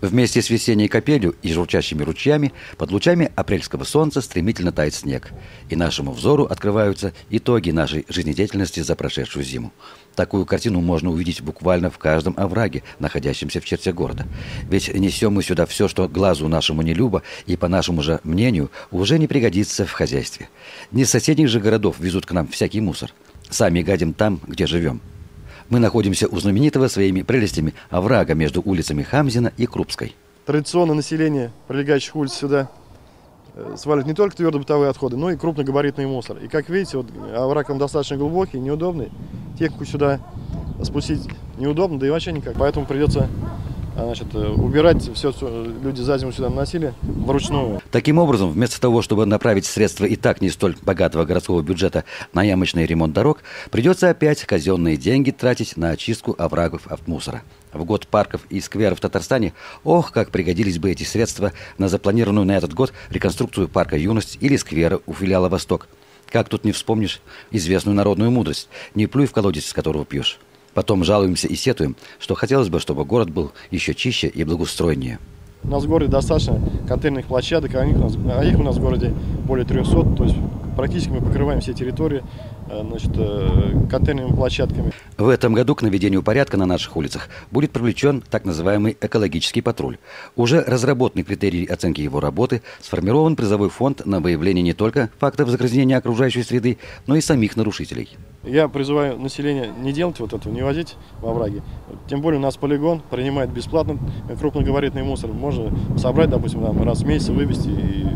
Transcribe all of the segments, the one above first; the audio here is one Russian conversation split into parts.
Вместе с весенней капелью и журчащими ручьями под лучами апрельского солнца стремительно тает снег. И нашему взору открываются итоги нашей жизнедеятельности за прошедшую зиму. Такую картину можно увидеть буквально в каждом овраге, находящемся в черте города. Ведь несем мы сюда все, что глазу нашему не любо, и, по нашему же мнению, уже не пригодится в хозяйстве. Не с соседних же городов везут к нам всякий мусор. Сами гадим там, где живем. Мы находимся у знаменитого своими прелестями оврага между улицами Хамзина и Крупской. Традиционно население прилегающих улиц сюда э, сваливает не только твердобытовые отходы, но и крупногабаритный мусор. И как видите, вот овраг он достаточно глубокий, неудобный. Технику сюда спустить неудобно, да и вообще никак. Поэтому придется значит, э, убирать все, что люди за зиму сюда наносили, вручную. Таким образом, вместо того, чтобы направить средства и так не столь богатого городского бюджета на ямочный ремонт дорог, придется опять казенные деньги тратить на очистку оврагов от мусора. В год парков и скверов в Татарстане, ох, как пригодились бы эти средства на запланированную на этот год реконструкцию парка «Юность» или сквера у филиала «Восток». Как тут не вспомнишь известную народную мудрость «Не плюй в колодец, с которого пьешь». Потом жалуемся и сетуем, что хотелось бы, чтобы город был еще чище и благоустроеннее. У нас в городе достаточно контейнерных площадок, а их у нас, а в городе более 300, то есть практически мы покрываем все территории значит, э, контейнерными площадками. В этом году к наведению порядка на наших улицах будет привлечен так называемый экологический патруль. Уже разработаны критерии оценки его работы, сформирован призовой фонд на выявление не только фактов загрязнения окружающей среды, но и самих нарушителей. Я призываю население не делать вот этого, не возить во враги. Тем более у нас полигон принимает бесплатно крупногабаритный мусор. Можно собрать, допустим, там, раз в месяц вывести и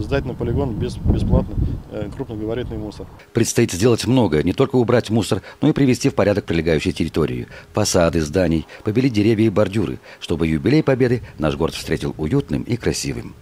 сдать на полигон без, бесплатно э, крупногабаритный мусор. Предстоит сделать много, не только убрать мусор, но и привести в порядок прилегающие территории, фасады зданий, побелить деревья и бордюры, чтобы юбилей Победы наш город встретил уютным и красивым.